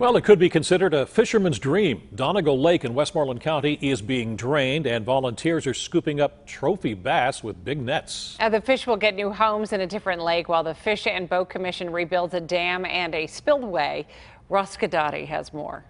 Well, it could be considered a fisherman's dream. Donegal Lake in Westmoreland County is being drained, and volunteers are scooping up trophy bass with big nets. Uh, the fish will get new homes in a different lake while the Fish and Boat Commission rebuilds a dam and a spillway. Ross Guidotti has more.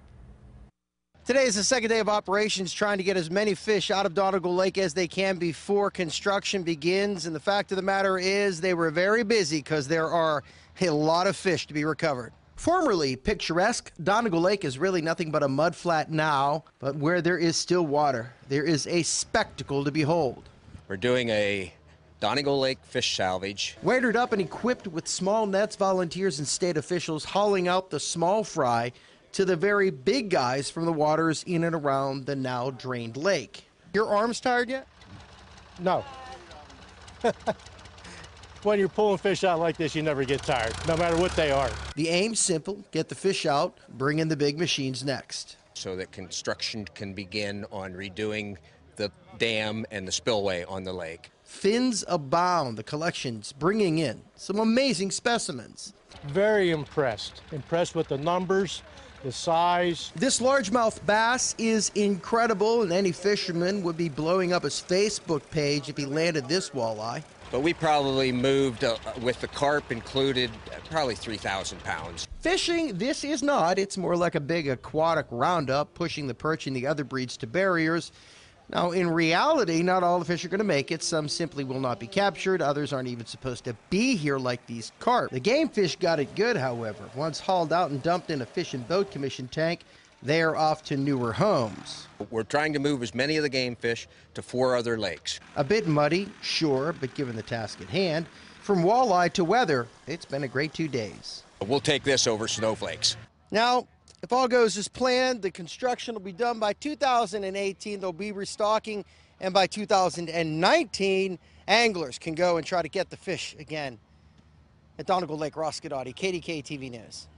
Today is the second day of operations trying to get as many fish out of Donegal Lake as they can before construction begins. And the fact of the matter is they were very busy because there are a lot of fish to be recovered. Formerly picturesque, Donegal Lake is really nothing but a mudflat now, but where there is still water, there is a spectacle to behold. We're doing a Donegal Lake fish salvage. Wadered up and equipped with small nets, volunteers and state officials hauling out the small fry to the very big guys from the waters in and around the now drained lake. Your arms tired yet? No. when you're pulling fish out like this, you never get tired, no matter what they are. The aim's simple get the fish out, bring in the big machines next. So that construction can begin on redoing the dam and the spillway on the lake. Fins abound, the collection's bringing in some amazing specimens. Very impressed. Impressed with the numbers, the size. This largemouth bass is incredible, and any fisherman would be blowing up his Facebook page if he landed this walleye. But we probably moved, uh, with the carp included, uh, probably 3,000 pounds. Fishing, this is not. It's more like a big aquatic roundup, pushing the perch and the other breeds to barriers. Now, in reality, not all the fish are going to make it. Some simply will not be captured. Others aren't even supposed to be here, like these carp. The game fish got it good, however. Once hauled out and dumped in a Fish and Boat Commission tank, they are off to newer homes. We're trying to move as many of the game fish to four other lakes. A bit muddy, sure, but given the task at hand, from walleye to weather, it's been a great two days. We'll take this over snowflakes. Now, if all goes as planned, the construction will be done by 2018. They'll be restocking, and by 2019, anglers can go and try to get the fish again at Donegal Lake, Ross KDKA TV News.